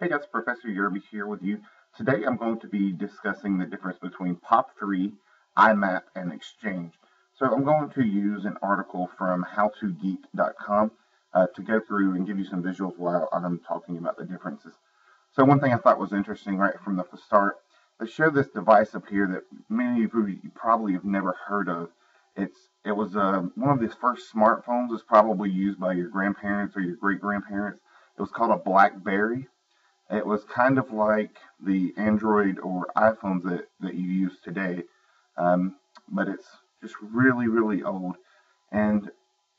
Hey guys, Professor Yerby here with you. Today I'm going to be discussing the difference between POP3, IMAP, and Exchange. So I'm going to use an article from howtogeek.com uh, to go through and give you some visuals while I'm talking about the differences. So one thing I thought was interesting right from the start, they show this device up here that many of you probably have never heard of. It's it was uh, one of the first smartphones was probably used by your grandparents or your great grandparents. It was called a BlackBerry it was kind of like the Android or iPhones that, that you use today, um, but it's just really, really old. And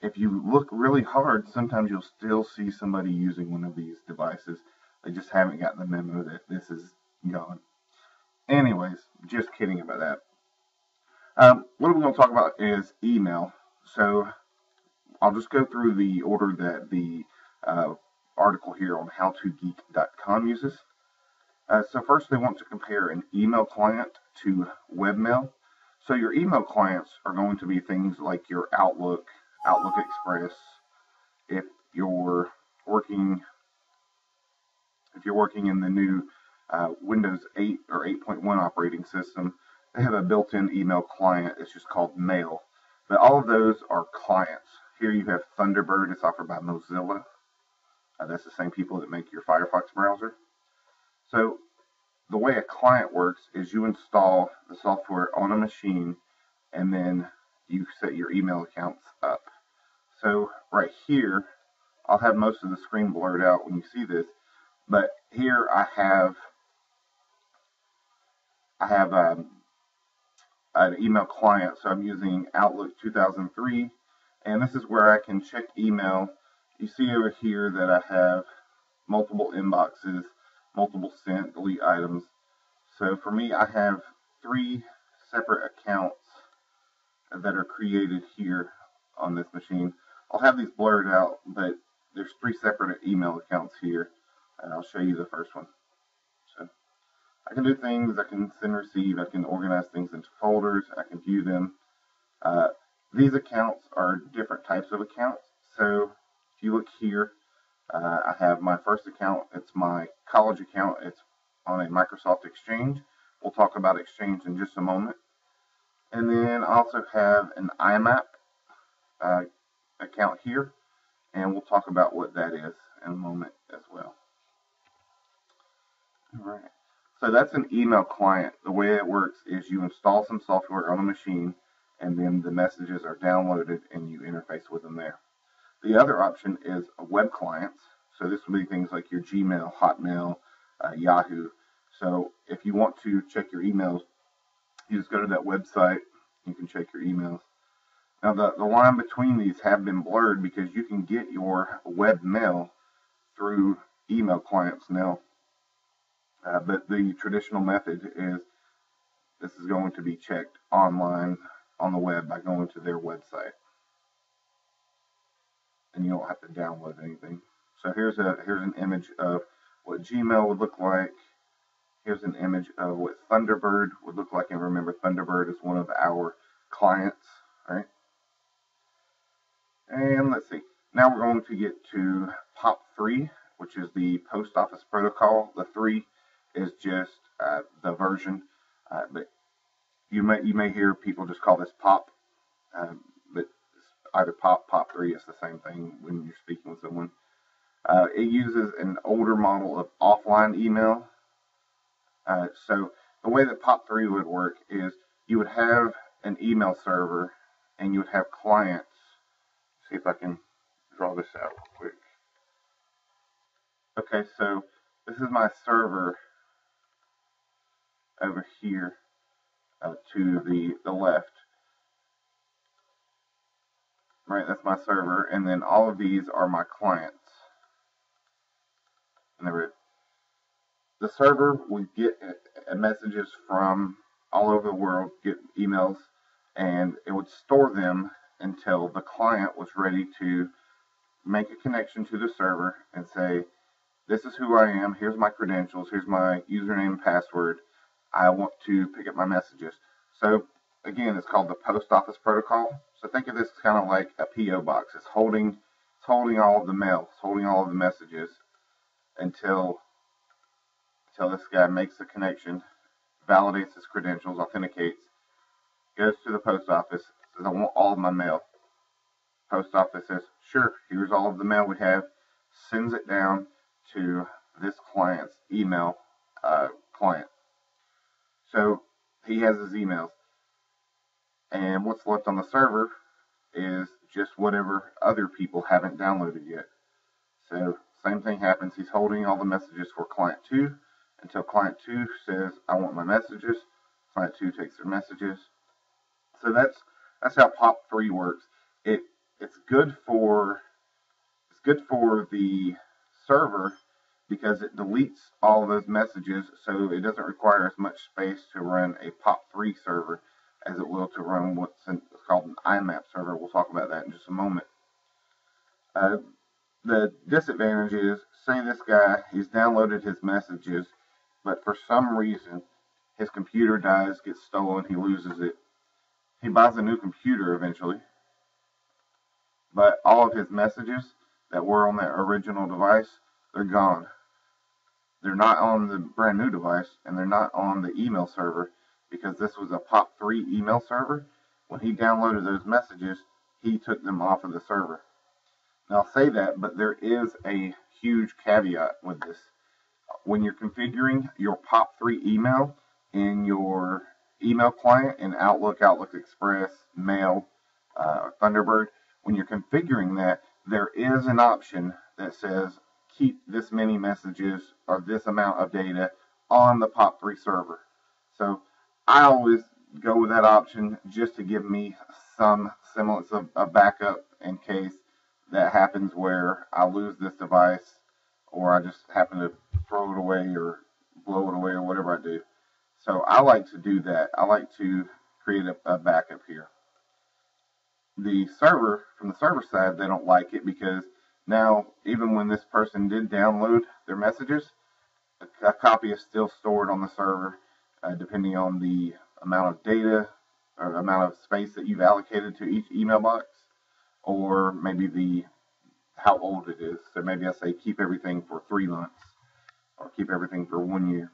if you look really hard, sometimes you'll still see somebody using one of these devices. They just haven't gotten the memo that this is gone. Anyways, just kidding about that. Um, what we're going to talk about is email. So I'll just go through the order that the uh, article here on howtogeek.com uses. Uh, so first they want to compare an email client to webmail. So your email clients are going to be things like your Outlook, Outlook Express. If you're working, if you're working in the new uh, Windows 8 or 8.1 operating system, they have a built-in email client. It's just called Mail. But all of those are clients. Here you have Thunderbird. It's offered by Mozilla. Uh, that's the same people that make your Firefox browser. So the way a client works is you install the software on a machine and then you set your email accounts up. So right here, I'll have most of the screen blurred out when you see this, but here I have I have um, an email client, so I'm using Outlook 2003, and this is where I can check email you see over here that I have multiple inboxes, multiple sent, delete items. So for me, I have three separate accounts that are created here on this machine. I'll have these blurred out, but there's three separate email accounts here, and I'll show you the first one. So I can do things, I can send receive, I can organize things into folders, I can view them. Uh, these accounts are different types of accounts. So if you look here, uh, I have my first account. It's my college account. It's on a Microsoft Exchange. We'll talk about Exchange in just a moment. And then I also have an IMAP uh, account here, and we'll talk about what that is in a moment as well. All right. So that's an email client. The way it works is you install some software on a machine, and then the messages are downloaded and you interface with them there. The other option is web clients. So this would be things like your Gmail, Hotmail, uh, Yahoo. So if you want to check your emails, you just go to that website. You can check your emails. Now the, the line between these have been blurred because you can get your web mail through email clients now. Uh, but the traditional method is this is going to be checked online on the web by going to their website and you don't have to download anything. So here's a here's an image of what Gmail would look like. Here's an image of what Thunderbird would look like. And remember, Thunderbird is one of our clients, right? And let's see. Now we're going to get to POP3, which is the Post Office Protocol. The 3 is just uh, the version, uh, but you may you may hear people just call this POP. Um, either POP, POP3, it's the same thing when you're speaking with someone. Uh, it uses an older model of offline email. Uh, so the way that POP3 would work is you would have an email server and you would have clients. see if I can draw this out real quick. Okay, so this is my server over here uh, to the, the left right? That's my server, and then all of these are my clients. And the server would get messages from all over the world, get emails, and it would store them until the client was ready to make a connection to the server and say, this is who I am, here's my credentials, here's my username and password, I want to pick up my messages. So again, it's called the post office protocol. So think of this kind of like a PO box. It's holding, it's holding all of the mail, it's holding all of the messages until until this guy makes the connection, validates his credentials, authenticates, goes to the post office, says, I want all of my mail. Post office says, sure, here's all of the mail we have, sends it down to this client's email uh, client. So he has his emails. And what's left on the server is just whatever other people haven't downloaded yet. So same thing happens. He's holding all the messages for client 2 until client 2 says, I want my messages. Client 2 takes their messages. So that's that's how POP3 works. It it's good for it's good for the server because it deletes all those messages so it doesn't require as much space to run a POP3 server as it will to run what's called an IMAP server. We'll talk about that in just a moment. Uh, the disadvantage is, say this guy, he's downloaded his messages, but for some reason his computer dies, gets stolen, he loses it. He buys a new computer eventually, but all of his messages that were on that original device, they're gone. They're not on the brand new device, and they're not on the email server because this was a POP3 email server. When he downloaded those messages, he took them off of the server. Now, I'll say that, but there is a huge caveat with this. When you're configuring your POP3 email in your email client in Outlook, Outlook Express, Mail, uh, Thunderbird, when you're configuring that, there is an option that says keep this many messages or this amount of data on the POP3 server. So I always go with that option just to give me some semblance of a backup in case that happens where I lose this device or I just happen to throw it away or blow it away or whatever I do. So I like to do that. I like to create a, a backup here. The server, from the server side, they don't like it because now, even when this person did download their messages, a, a copy is still stored on the server uh, depending on the amount of data or amount of space that you've allocated to each email box or maybe the how old it is. So maybe I say keep everything for three months or keep everything for one year.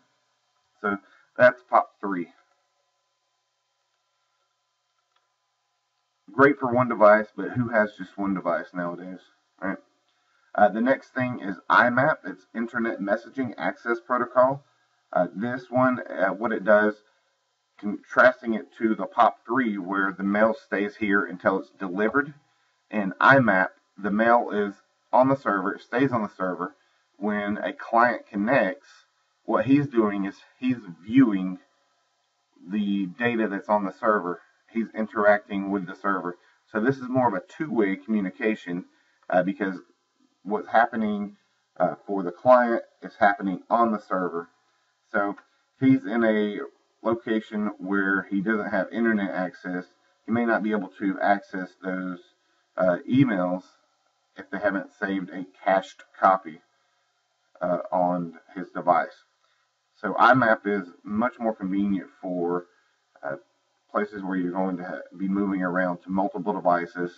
So that's POP3. Great for one device, but who has just one device nowadays, right? Uh, the next thing is IMAP. It's Internet Messaging Access Protocol. Uh, this one, uh, what it does, contrasting it to the POP3 where the mail stays here until it's delivered. In IMAP, the mail is on the server, it stays on the server. When a client connects, what he's doing is he's viewing the data that's on the server. He's interacting with the server. So this is more of a two-way communication uh, because what's happening uh, for the client is happening on the server. So if he's in a location where he doesn't have internet access, he may not be able to access those uh, emails if they haven't saved a cached copy uh, on his device. So IMAP is much more convenient for uh, places where you're going to be moving around to multiple devices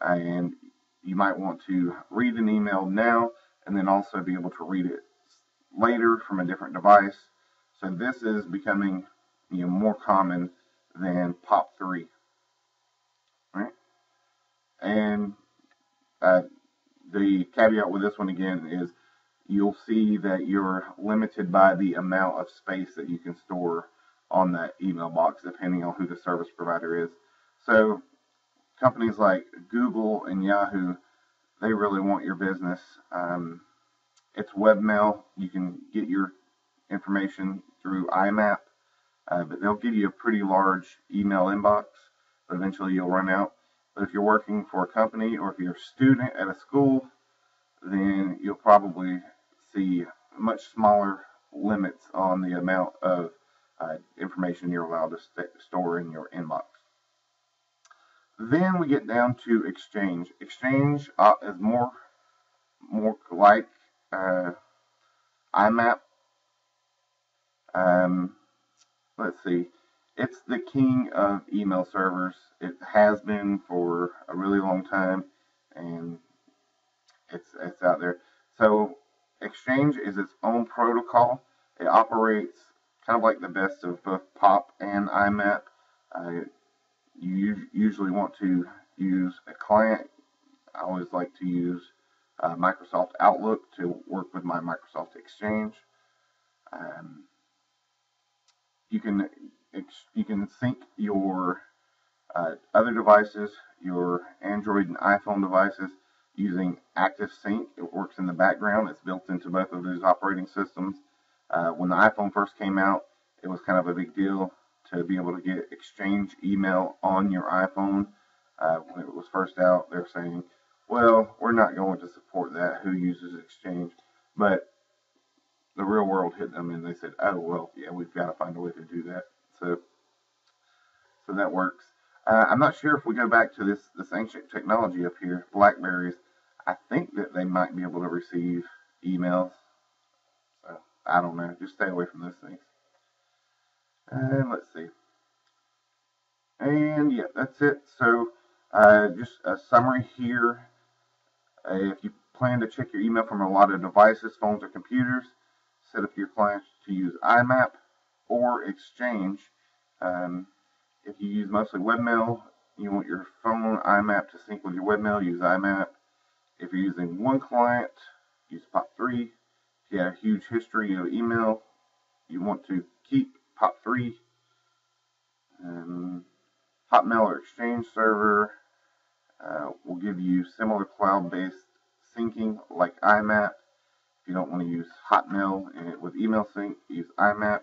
and you might want to read an email now and then also be able to read it later from a different device. So this is becoming you know, more common than POP3. Right? And uh, the caveat with this one again is you'll see that you're limited by the amount of space that you can store on that email box depending on who the service provider is. So companies like Google and Yahoo, they really want your business. Um, it's webmail. You can get your information through IMAP, uh, but they'll give you a pretty large email inbox, but eventually you'll run out. But if you're working for a company or if you're a student at a school, then you'll probably see much smaller limits on the amount of uh, information you're allowed to st store in your inbox. Then we get down to Exchange. Exchange uh, is more more like uh, IMAP. Um, let's see. It's the king of email servers. It has been for a really long time, and it's it's out there. So Exchange is its own protocol. It operates kind of like the best of both POP and IMAP. Uh, you usually want to use a client. I always like to use uh, Microsoft Outlook to work with my Microsoft Exchange. Um, you can you can sync your uh, other devices, your Android and iPhone devices, using ActiveSync. It works in the background. It's built into both of those operating systems. Uh, when the iPhone first came out, it was kind of a big deal to be able to get Exchange email on your iPhone. Uh, when it was first out, they're saying, well, we're not going to support that. Who uses Exchange? But the real world hit them and they said, oh, well, yeah, we've got to find a way to do that. So, so that works. Uh, I'm not sure if we go back to this, this ancient technology up here, Blackberries, I think that they might be able to receive emails. So, I don't know. Just stay away from those things. And let's see. And yeah, that's it. So, uh, just a summary here. Uh, if you plan to check your email from a lot of devices, phones, or computers, set up your clients to use IMAP or Exchange. Um, if you use mostly webmail, you want your phone IMAP to sync with your webmail, use IMAP. If you're using one client, use POP3. If you have a huge history of email, you want to keep POP3. Um, Hotmail or Exchange server uh, will give you similar cloud-based syncing like IMAP. If you don't want to use Hotmail with email sync, use IMAP.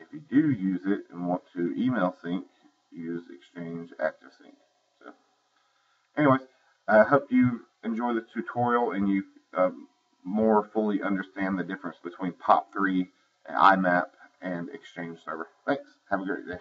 If you do use it and want to email sync, use Exchange Active Sync. So, anyways, I hope you enjoy the tutorial and you um, more fully understand the difference between POP3 and IMAP and Exchange Server. Thanks. Have a great day.